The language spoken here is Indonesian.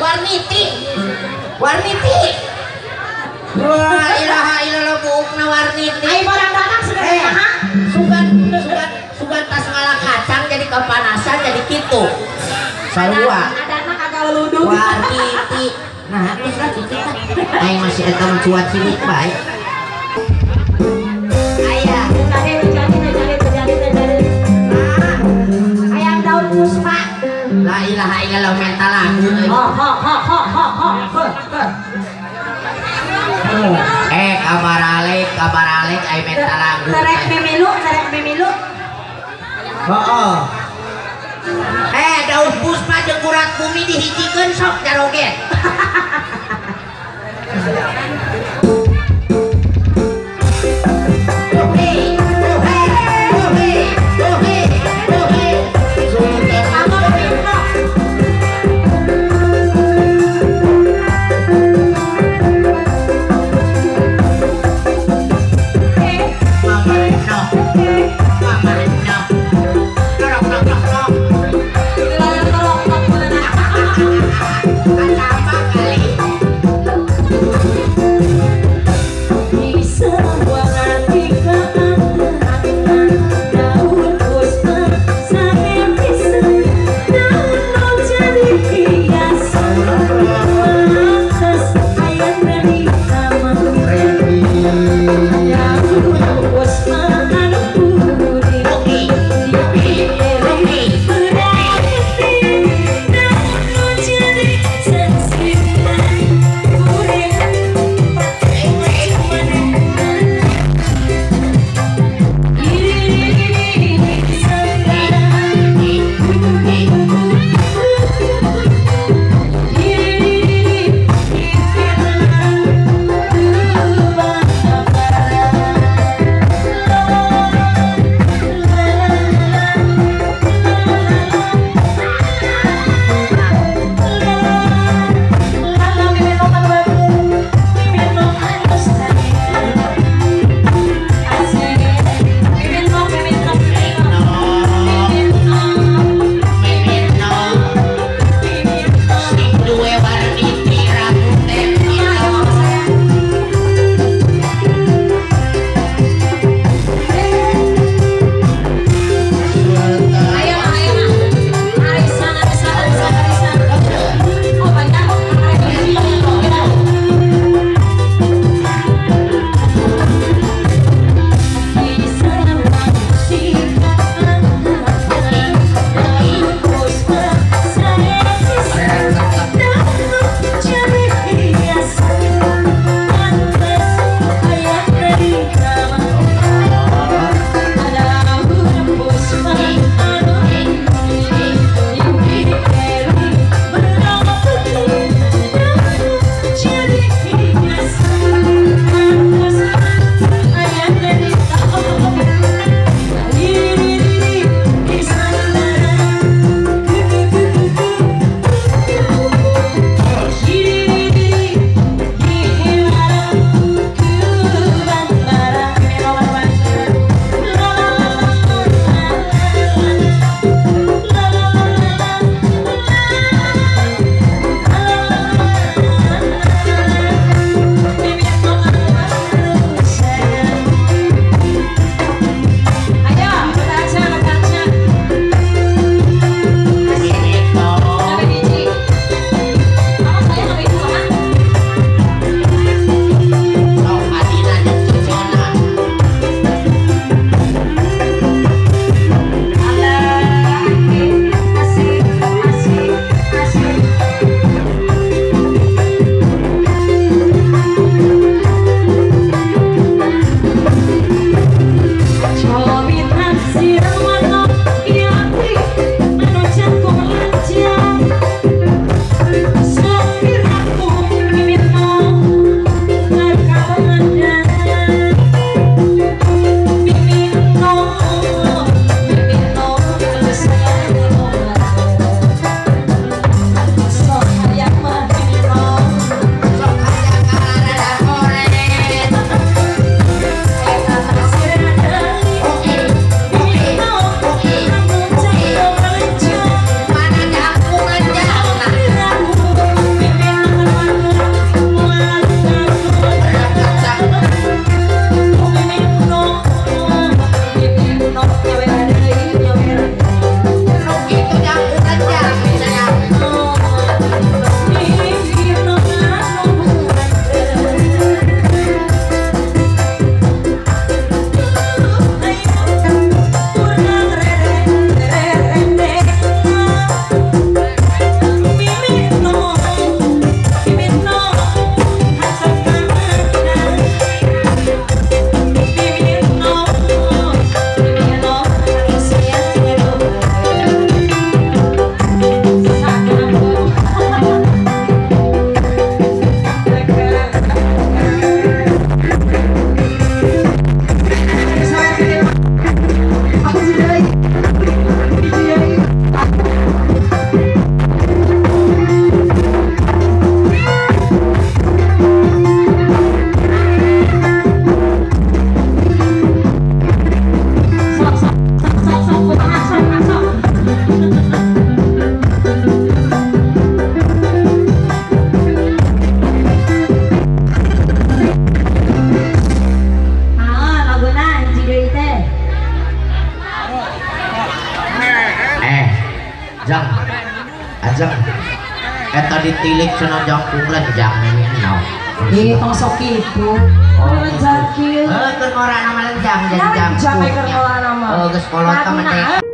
warniti warniti Wah, ilaha illallah buukna warniti. Ayo barang datang sudah Eh, ha? sugan sugan sugan tas kacang jadi kepanasan jadi gitu. Sarua. Kagak luluduk. Warniti. Nah, terus lah kan. Aing masih ada mencuat sini baik. Ayah. Nah, Ayam daun puspa. La ilaha illallah mental lagu. euy. Ho ho ho ho ho ho. ho, ho. Eh, kabar alik, kabar alik, mental lagu. Serek memilu, serek memilu. Daun puspa jeung urat bumi dihijikeun sok jaroget. ajak eta eh, ditilik cenah jangkung lenjang no. Di tosok kitu oh. Itu kieu heuh keur ngora nama lenjang jadi nah, jangkung lenjang keur ngora nama. Geus kolot ka